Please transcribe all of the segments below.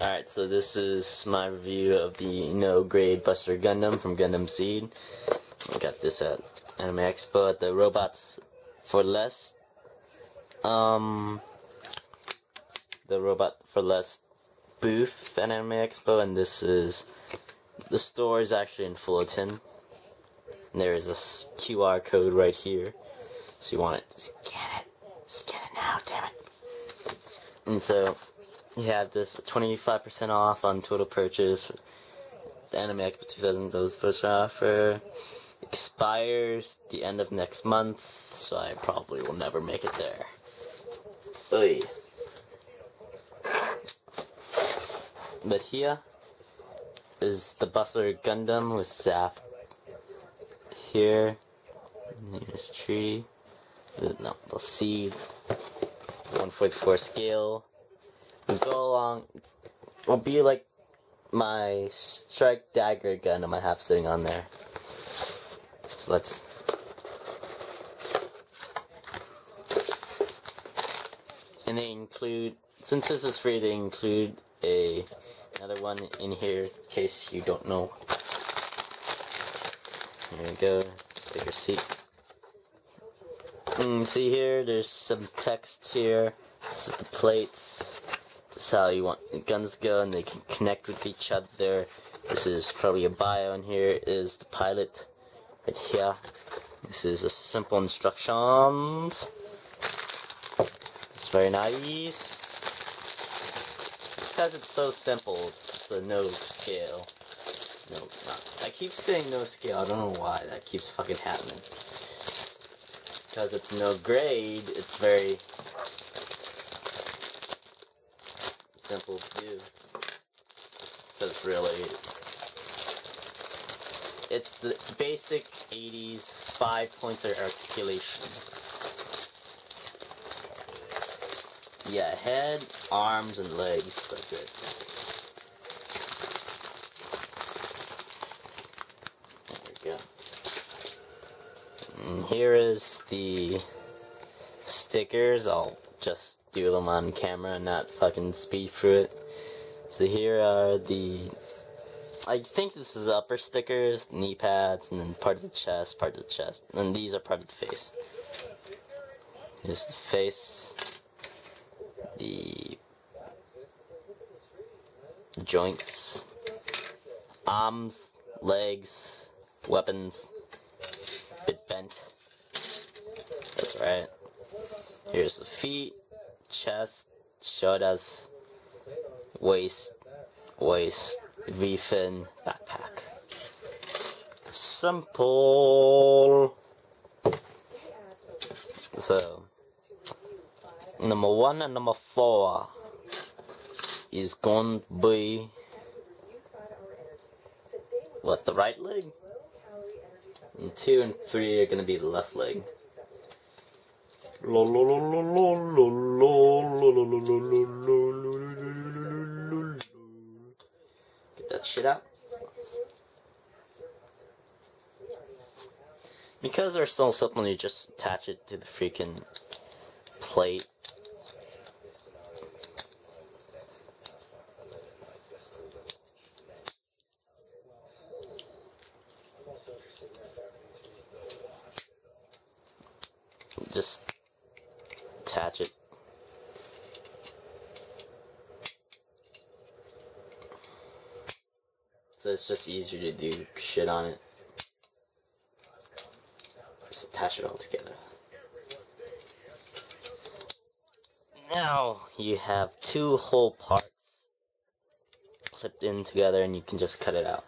Alright, so this is my review of the No Grade Buster Gundam from Gundam Seed. I got this at Anime Expo at the Robots for Less. Um, the Robot for Less booth at Anime Expo, and this is the store is actually in Fullerton. And there is a QR code right here, so you want it, scan it, scan it now, damn it. And so you have this 25% off on total purchase. The Anime Expo 2000 those first offer expires the end of next month, so I probably will never make it there. Oy. But here is the Buster Gundam with ZAFT. Here, here's tree. No, the seed. 144 scale. Go along. Will be like my strike dagger Gundam I have sitting on there. So let's. And they include, since this is free, they include a another one in here in case you don't know. Here we go. Your seat. Mm, see here, there's some text here. This is the plates. Is how you want the guns to go, and they can connect with each other. This is probably a bio, and here is the pilot right here. This is a simple instructions. It's very nice. Because it's so simple, a no scale. No, not. I keep saying no scale, I don't know why that keeps fucking happening. Because it's no grade, it's very simple to do. Because really, it's it's the basic 80s five-pointer articulation. Yeah, head, arms, and legs. That's it. There we go. And here is the stickers. I'll just do them on camera and not fucking speed through it. So here are the I think this is upper stickers, knee pads, and then part of the chest, part of the chest. And these are part of the face. Here's the face. The joints. Arms, legs, weapons. Bit bent. That's right. Here's the feet, chest, shoulders, waist, waist, V-fin backpack. Simple. So, number one and number four is going to be what the right leg, and two and three are going to be the left leg. Get that shit out. Because they're so simple, you just attach it to the freaking plate. Just attach it. So it's just easier to do shit on it. Just attach it all together. Now you have two whole parts clipped in together and you can just cut it out.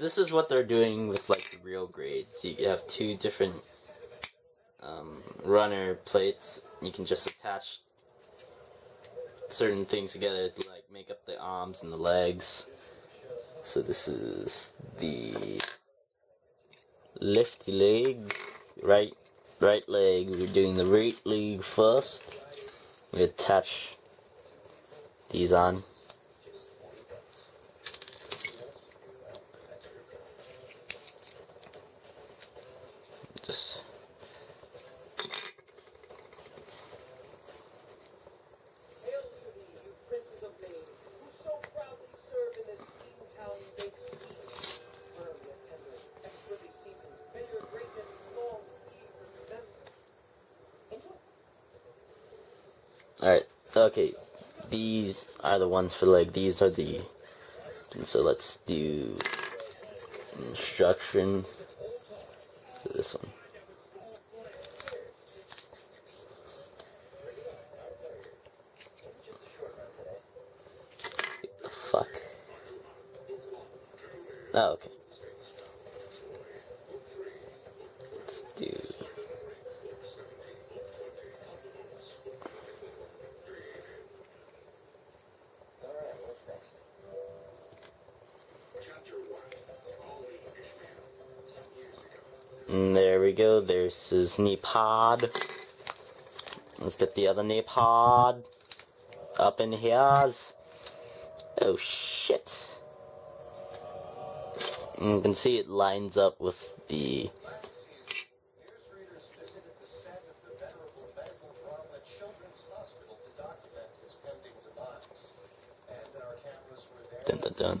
This is what they're doing with like the real grades. You have two different um, runner plates. You can just attach certain things together to like make up the arms and the legs. So this is the lefty leg, right right leg. We're doing the right leg first. We attach these on. ones for like these are the and so let's do instruction. So this one. we go. There's his knee pod. Let's get the other knee pod. Up in here. Oh, shit. And you can see it lines up with the Dun, dun, dun.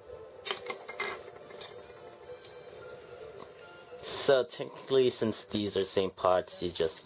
So technically, since these are same parts, you just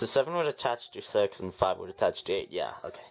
So 7 would attach to 6 and 5 would attach to 8. Yeah, okay.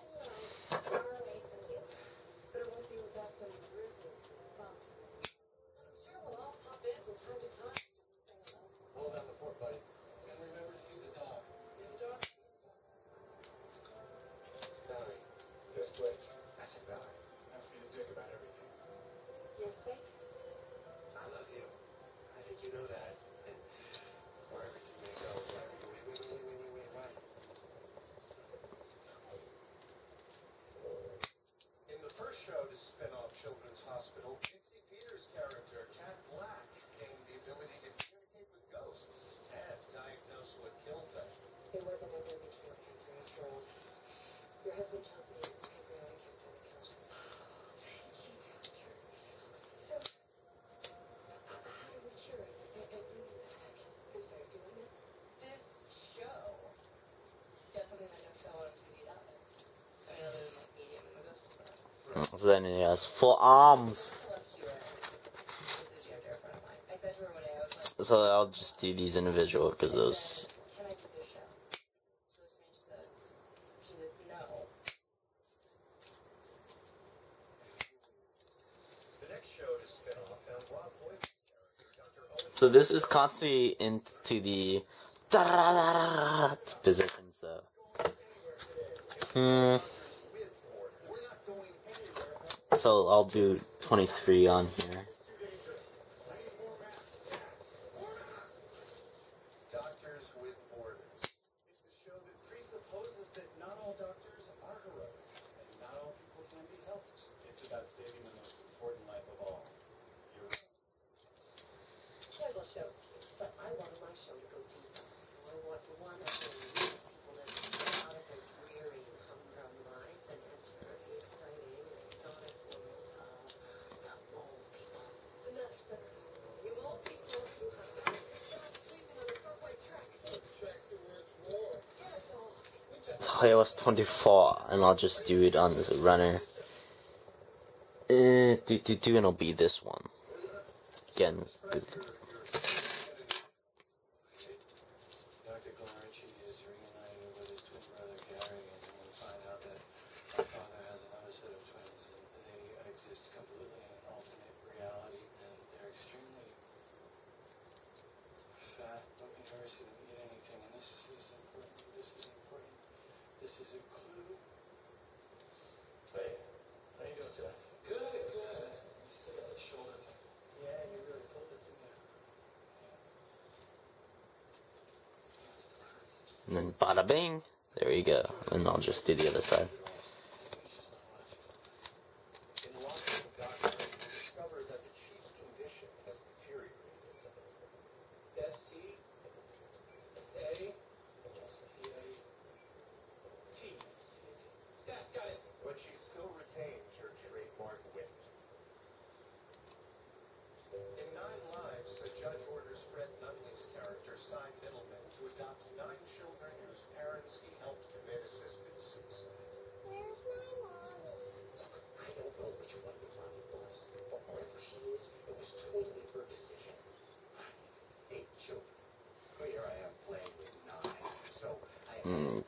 then he has four arms. So I'll just do these individual because those. So this is constantly into the position. So. Hmm guess I'll I'll do 23 on here. iOS 24, and I'll just do it on this runner. Uh, do, do, do, and it'll be this one. Again, because thing. There you go. And I'll just do the other side.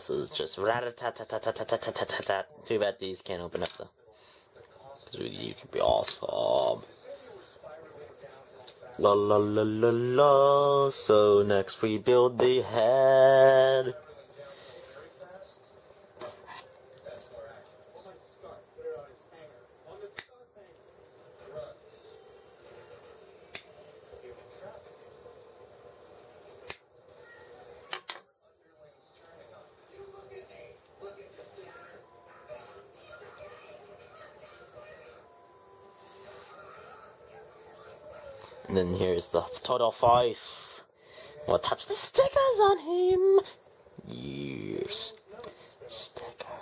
else is just Too bad these can't open up though. Because you could be awesome. La la la la la. So next we build the head. And then here's the total face. We'll touch the stickers on him. Yes. Sticker.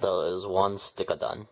Though is one sticker done.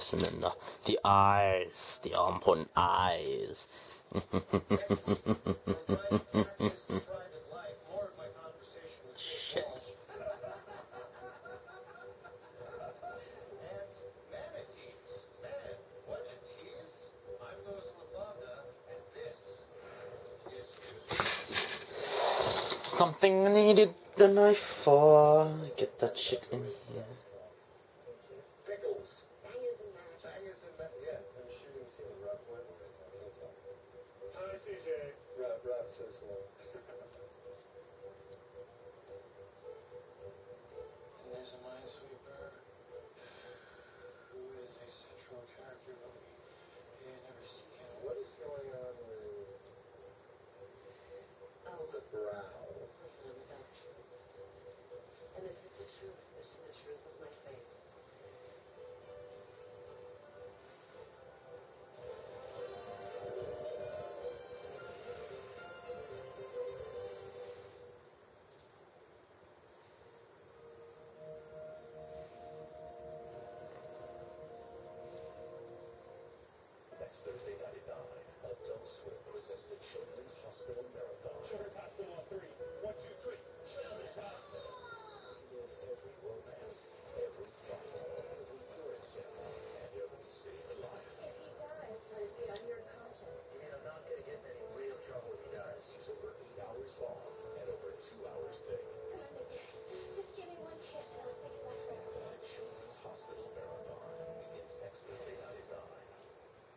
this, and then the, the eyes, the important eyes. Shit. Something needed the knife for. Get that shit in here.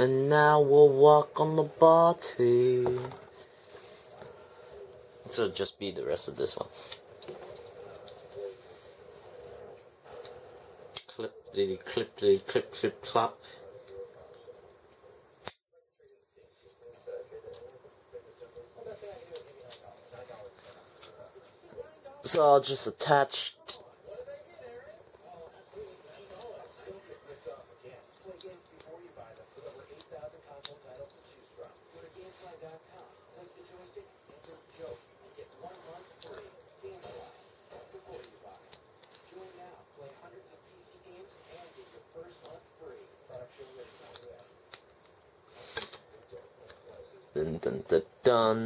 And now we'll walk on the body. So just be the rest of this one. Clip, little clip, little clip, clip, clap. So I'll just attach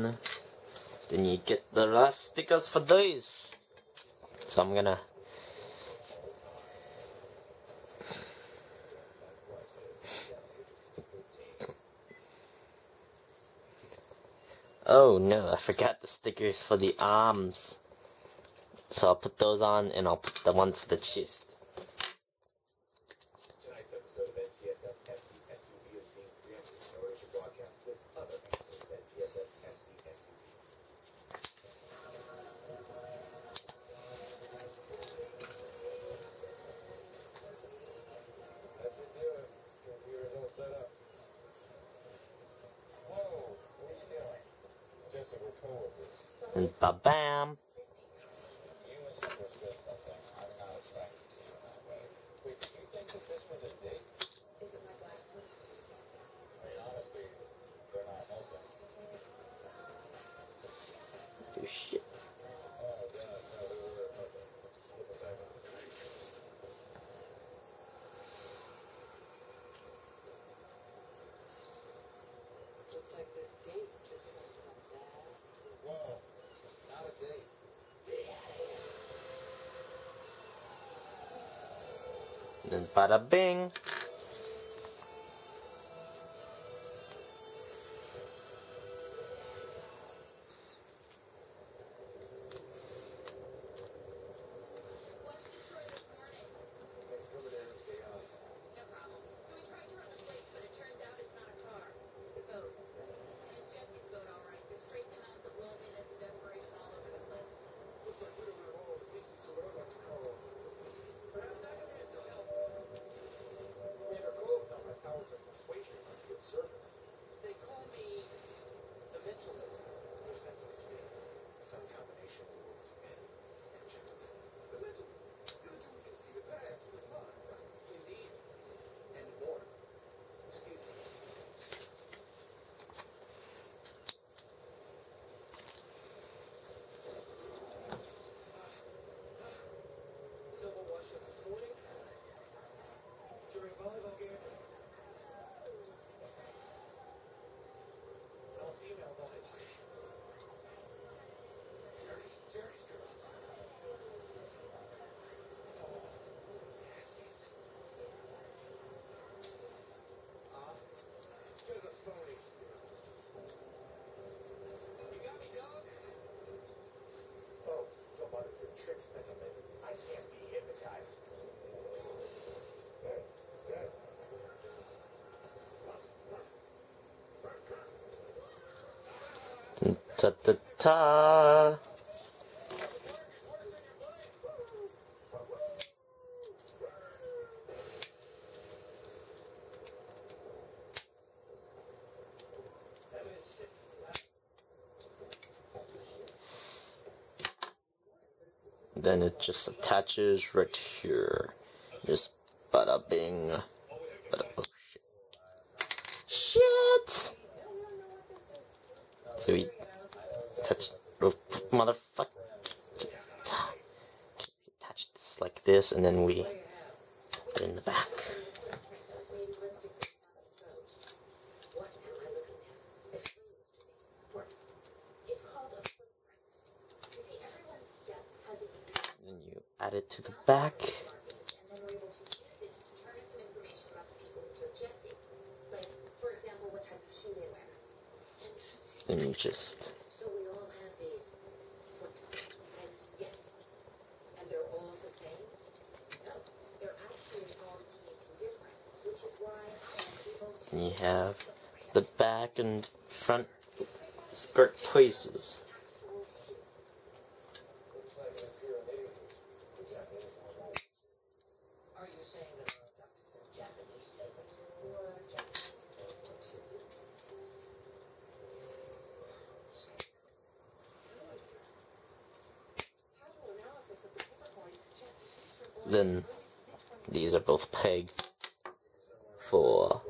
one then you get the last stickers for these so I'm gonna Oh no, I forgot the stickers for the arms. So I'll put those on and I'll put the ones for the chest. And ba-bam. And then bada bing. Ta ta ta. Then it just attaches right here. Just bada bing. Bada oh shit. Shit! Sweet touch motherfucker attach this like this and then we put in the back. And then you add it to the back. then these are both pegged for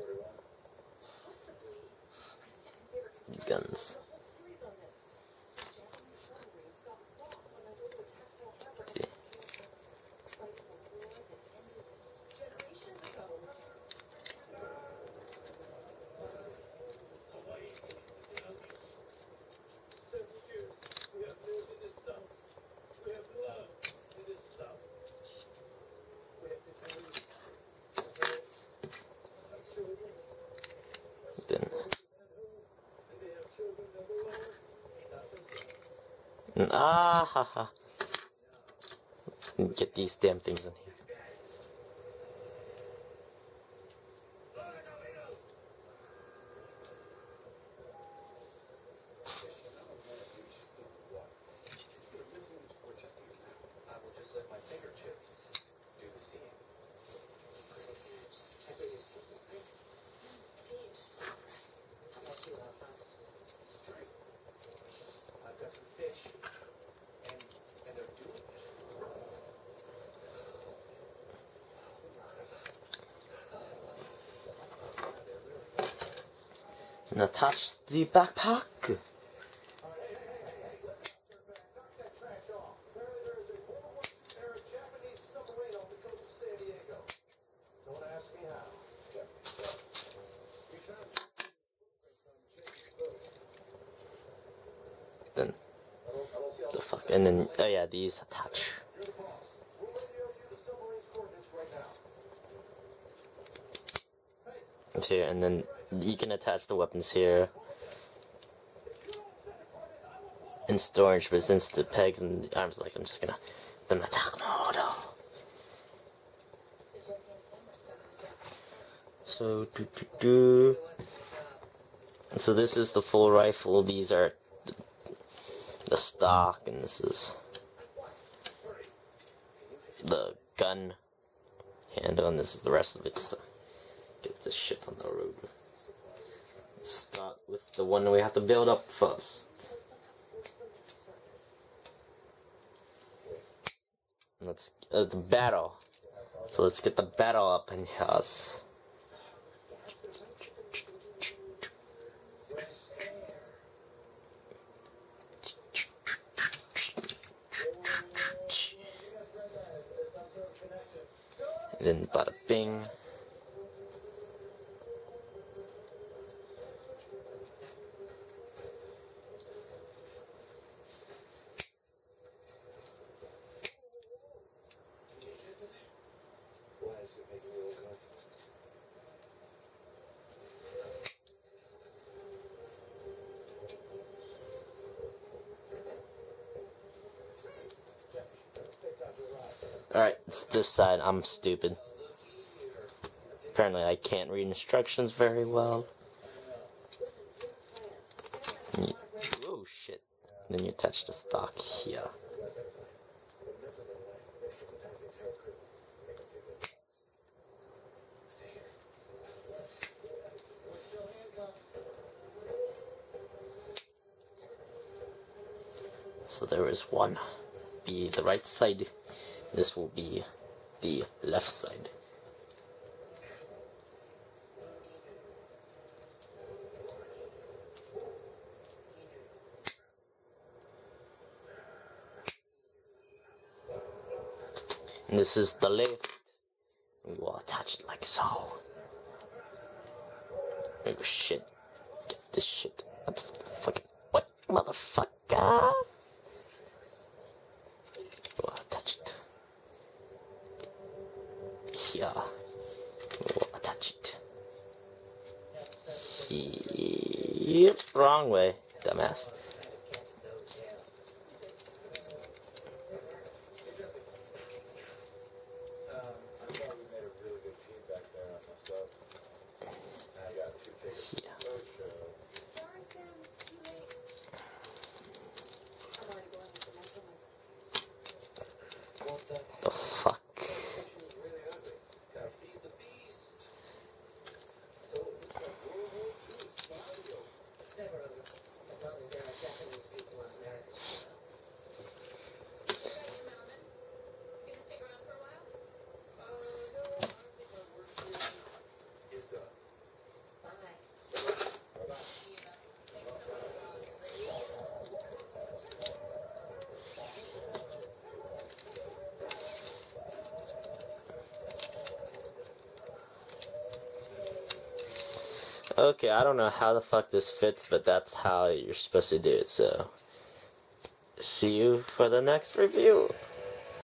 ah ha ha. Get these damn things in here. I will just let my fingertips do the seeing. How about you, Alphonse? Straight. I've got some fish, and and they're doing it. And attach the backpack. Then the fuck, and then oh yeah, these attach. Here, and then you can attach the weapons here in storage, but since the pegs and the arms, like I'm just gonna them attack mode. So do do do. So this is the full rifle. These are the, the stock, and this is the gun handle, and this is the rest of it. So get this shit on the road. The one we have to build up first. Let's uh, the battle. So let's get the battle up in house. Then bada bing. This side. I'm stupid. Apparently, I can't read instructions very well. Oh shit. Then you attach the stock here. So there is one. Be the right side. This will be the left side. And this is the left. We will attach it like so. Oh shit. Get this shit. What the fuck? What? Motherfucker? Wrong way, dumbass. Um, I thought we made a really good team back there on the sub. I got two tickets to Yeah. the boat show. Sorry, Sam, it's too late. I'm already going with the mental What the The fuck? kitchen is really ugly. Gotta feed the beast. So it looks like World War II is finally over. It's never over. As long as there are Japanese people on American soil. Uh, no, I think my work here is done. Bye. Bye-bye. Okay, I don't know how the fuck this fits, but that's how you're supposed to do it, so. See you for the next review.